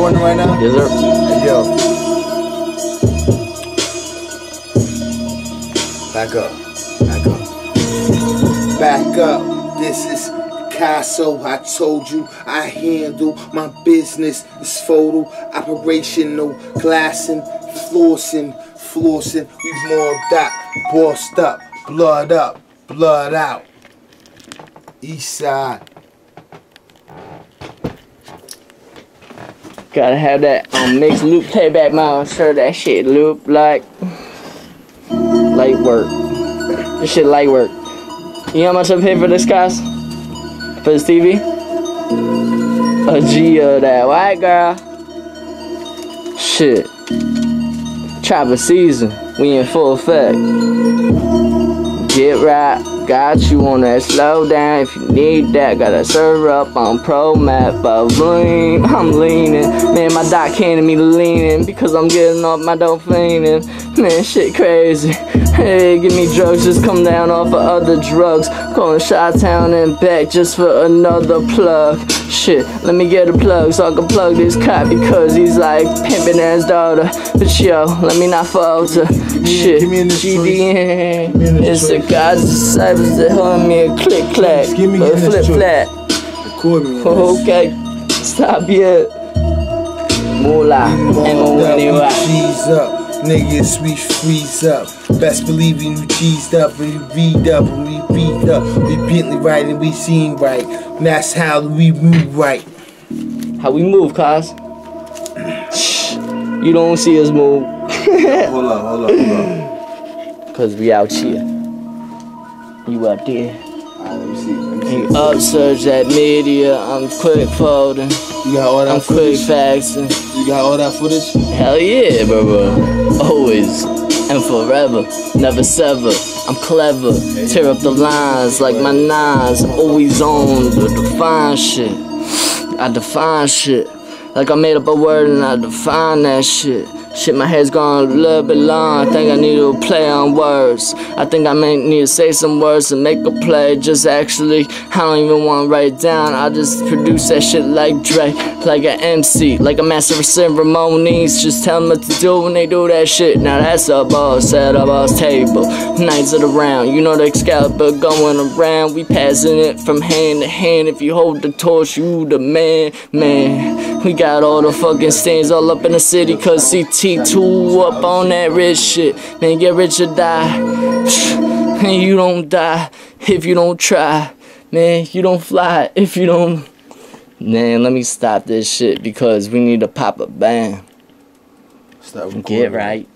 recording right now? Yes, sir. Hey, yo. Back up. Back up. Back up. This is Picasso. I told you I handle my business. It's photo operational. Glassing, flossing, flossing. We more that. Bossed up. Blood up. Blood out. East side. Gotta have that um, mixed loop playback mount. Sure, that shit loop like light work. This shit light work. You know how much I paid for this, guys? For this TV? A G of that white girl. Shit. Trapper season. We in full effect. Get right. Got you on that slow down if you need that. Got a server up on Pro Map, but lean, I'm leaning. Man, my doc handed me leaning because I'm getting off my dope. Man, shit crazy. Hey, give me drugs, just come down off of other drugs. Going Shot Town and back just for another plug. Shit, let me get a plug so I can plug this cop because he's like pimping his daughter. But yo, let me not falter. Shit, me in GDN. me in this It's the choice. God's disciples that hold me a click clack. Just give me or flip flat. Record me. Oh, okay, stop yet. Moolah, and Balled up, we cheese up. Niggas, we freeze up. Best believe we cheesed up and we read up and we beat up. We Bentley right and we seen right. And that's how we move right. How we move, cuz? You don't see us move, Hold up, hold up, hold up. cause we out here. You out there. Alright, let me see. Let me see. You upsurge that media, I'm quick folding, You got all that I'm quick faxing. You got all that footage? Hell yeah, bro. Always and forever, never sever. I'm clever, tear up the lines like my nines. Always on the define shit. I define shit. Like I made up a word and I define that shit. Shit, my head's gone a little bit long. I think I need to play on words. I think I may need to say some words and make a play. Just actually, I don't even want to write it down. I just produce that shit like Dre, like an MC, like a master of ceremonies. Just tell them what to do when they do that shit. Now that's a boss set a boss table. Knights of the round, you know the Excalibur going around. We passing it from hand to hand. If you hold the torch, you the man, man. We got all the fucking stains all up in the city, cause CT2 up on that rich shit. Man, get rich or die. And you don't die if you don't try. Man, you don't fly if you don't. Man, let me stop this shit because we need to pop a band. Get right.